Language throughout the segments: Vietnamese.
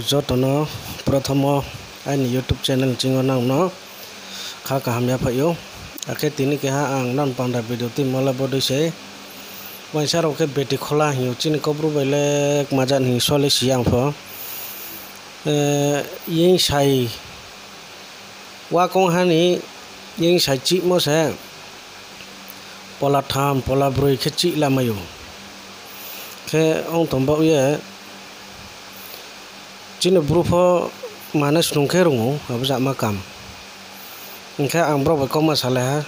jotono protomo anh youtube channel chingo nang no. Kha kaham ya phayo ake tini ke ha ang non ra video ti mola bodi se. Waisa ro ke beti khola hi chini kobru bele majan hi sole siang pho. E, yin sai. Wa kong hani yin sai chi mo se. Pola tham, pola broi khe vậy Jin brupo manes nungke rungu abu zak makam. Inke ambro bako masalah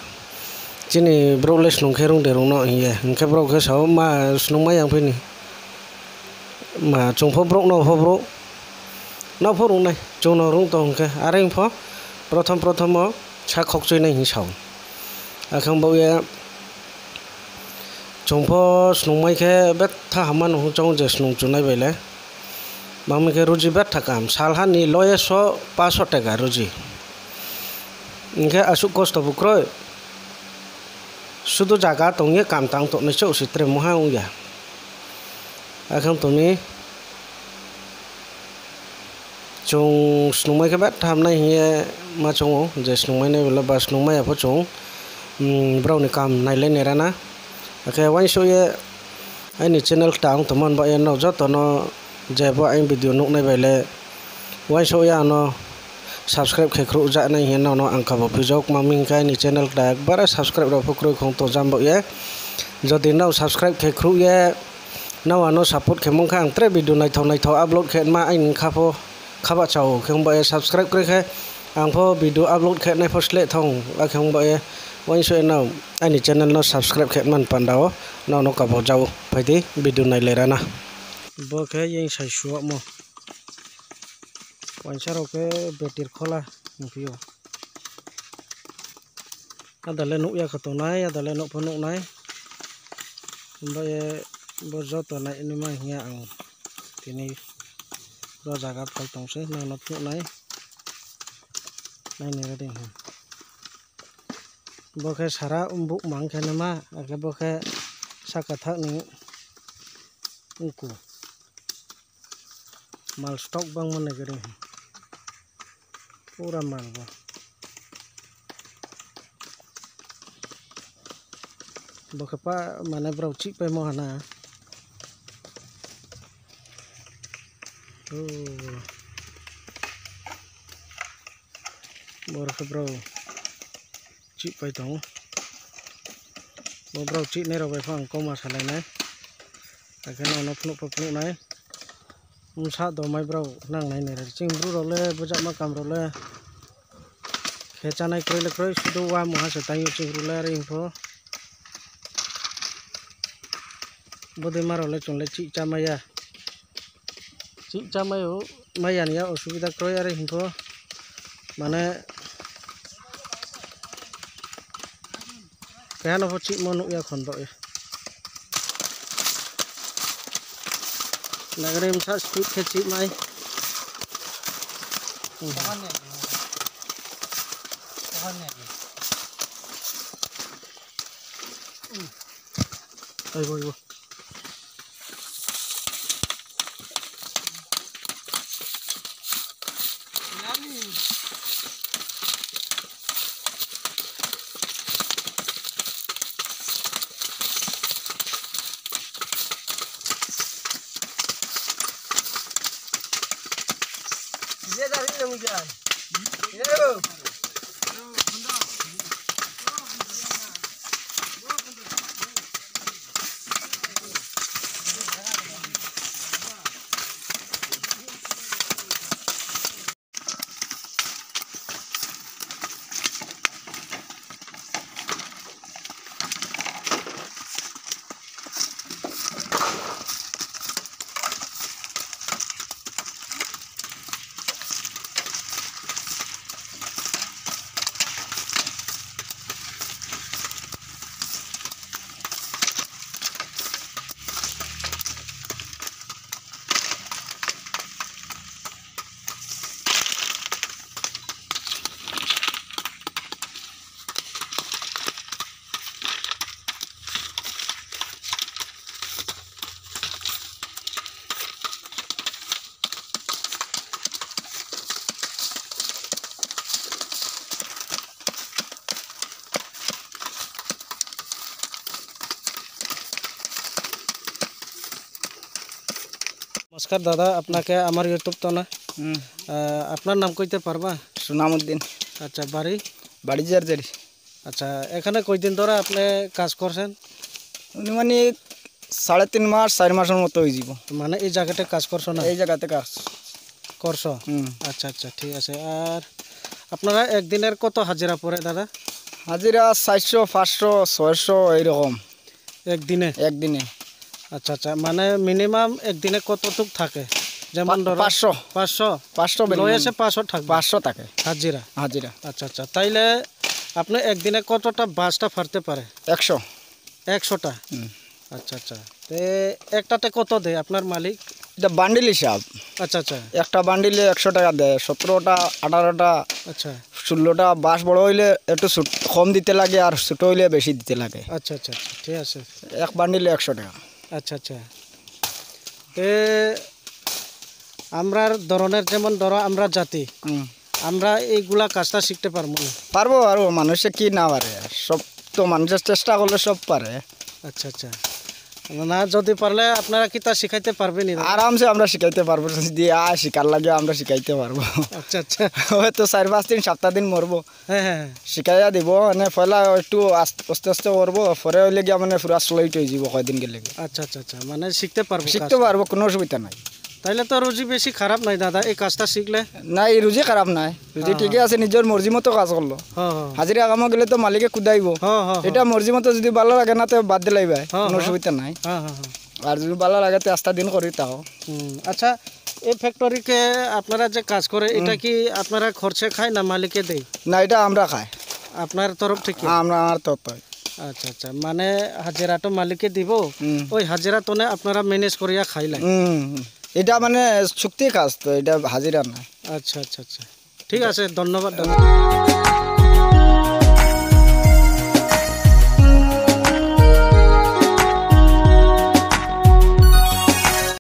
Jini bro les nungke rung derung no iya. Inke bro ke sao ma snung ma yang pini. Ma chung po bro no po bro. No po rung nai. Chung no rung tong ke. Aring po. Prothom prothom mo. Cha khok chui nai hin sao. Akang bau ya. Chung po snung mai ke bet tha haman hung chong je snung chu nai bai le. mamike ruji bet thakam salhani loyeso পাঁচশো টাকা রুজি ইনকে আসুক কষ্ট বুক্রয় শুধু জায়গা তঙ্গে কাম তাং তো নিশ্চয় উচিত্রে মহা উয়া এখন তুমি chung snungmai ke bat tham nai hiye ma chung je snungmai ne bela ba snungmai apho chung brau ni kam nai le ne rana ake wan so ye ai ni channel jaipo ang video nuk nai bai le wai so ya no subscribe khe khru ja nai hian no ang ka bo pijok ma ming kai ni channel ta ekbar subscribe ro phukru khong to jam bo ye jodi nau subscribe khe khru ye nau ano support khe mong khang tre video nai thau nai thau upload khe ma ang kha pho kha ba chau khong ba ye subscribe kre khe ang pho video upload khe nai pho sle thong la khong ba ye wai so nau ani channel no subscribe khe man pandao nau no ka bo jau phai ti video nai le ra na bo ke yang sai suwa mo la ke betir khola ngpio adale nuk ya khato nai adale nuk phonuk nai bo ye bo joto nai ni ma hiya ang tini ro jaga phal tong se na nok nuk nai nai ne ra ding bo ke sara umbuk mang ke nama ake bo ke sakathak ni ungku mal stock bang mana gede pura mal ba baka pa mana bro cik pe mo hana? Oh. Bor ka bro cik pe tong. Bo bro cik ne ro pe phang ko ma sale nai. Ta cái nó nó phnu phnu này? sa do mai bro nang nai ne ching bru ro le bujak ma kam ro le khecha nai kroi le kroi sudu wa mo ha sa tai ching ru le ring pho bode ma ro le chung le chi cha ma ya chi cha ma yo ma ya ni ya অসুবিধা kroi are hin pho মানে কেন হবো চিক মনু ইয়া খন্দ Nagarim sa street kecil mai. Pohonnya. Pohonnya. Ayo, ayo. Dia dah hilang hujan. Ya. নমস্কার দাদা আপনাকে আমার ইউটিউব তো না আপনার নাম কইতে পারবা? সুনামুদ্দিন। আচ্ছা বাড়ি? বাড়ি জারি আচ্ছা এখানে কয়দিন ধরে আপনি কাজ করছেন? মানে সাড়ে তিন মাস চার মাসের মতো হয়ে যাব মানে এই জায়গাতে কাজ করছ না? এই জায়গাতে কাজ। করছ? হুম। আচ্ছা আচ্ছা ঠিক আছে। আর আপনারা একদিনের কত হাজিরা পড়ে দাদা? হাজিরা চারশো পাঁচশো ছয়শো এইরকম। একদিনে? একদিনে। আচ্ছা আচ্ছা। মানে মিনিমাম একদিনে কতটুক থাকে? যেমন পাঁচশো। পাঁচশো? পাঁচশো লই আছে পাঁচশো থাকবে। পাঁচশো থাকে। হাজিরা? হাজিরা। আচ্ছা আচ্ছা। তাইলে আপনি একদিনে কতটা বাসটা ফারতে পারে? একশো। একশোটা? আচ্ছা আচ্ছা। তে একটাতে কত দেয় আপনার মালিক? এটা বান্ডিল হিসাব। আচ্ছা আচ্ছা। একটা বান্ডিলে একশো টাকা দেয়। সতেরোটা আঠারোটা আচ্ছা। ষোলোটা বাস বড় হইলে একটু কম দিতে লাগে আর ছোটো হইলে বেশি দিতে লাগে। আচ্ছা আচ্ছা আচ্ছা। ঠিক আছে। এক বান্ডিলে একশো টাকা। আচ্ছা আচ্ছা। এ আমরার ধরনের যেমন ধরো আমরা জাতি। আমরা এইগুলা কাজটা শিখতে পারব পারব আর মানুষে কি না পারে? সব তো মানুষের চেষ্টা করলে সব পারে। আচ্ছা আচ্ছা। না যদি পারলে আপনারা কি তা শিখাইতে পারবেন আরামসে আমরা শিখাইতে পারব যদি আ শিকার লাগে আমরা শিখাইতে পারব। আচ্ছা আচ্ছা। হয়তো চার পাঁচ দিন সাতটা দিন মরবো। হ্যাঁ হ্যাঁ হ্যাঁ। শিখাইয়া দিব মানে পয়লা একটু আস্তে আস্তে আস্তে করব পরে হইলে গিয়া মানে পুরা স্লোইট হয়ে যাব কয়দিন গেলে আচ্ছা আচ্ছা আচ্ছা মানে শিখতে পারব শিখতে পারব কোনো অসুবিধা নাই। তাইলে তো রুজি বেশি খারাপ নাই দাদা এই কাজটা শিখলে? নাই রুজি খারাপ নাই। রুজি ঠিকই আছে নিজের মর্জি মতো কাজ করল হ হ হাজিরা কামো গেলে তো মালিকে কুদাইব। এটা মর্জি মতো যদি ভালো লাগে না তো বাদ দিলাই ভাই হ্যাঁ, কোনো হ্যাঁ। অসুবিধা নাই। হ্যাঁ হ্যাঁ হ্যাঁ। আর যদি ভালো লাগে তো আস্তা দিন করি তাও। আচ্ছা এই ফ্যাক্টরিকে আপনারা যে কাজ করে এটা কি আপনারা খরচে খায় না মালিকে দেয়? না এটা আমরা খাই। আপনার তরফ থেকে? আমরা আমার তো তাই। আচ্ছা আচ্ছা মানে হাজিরাটো মালিকে দিব ওই হাজিরা তোনে আপনারা ম্যানেজ করিয়া খাইলাই হুম এটা মানে চুক্তি কাজ তো এটা হাজিরা না আচ্ছা আচ্ছা আচ্ছা। ঠিক আছে ধন্যবাদ দাদা।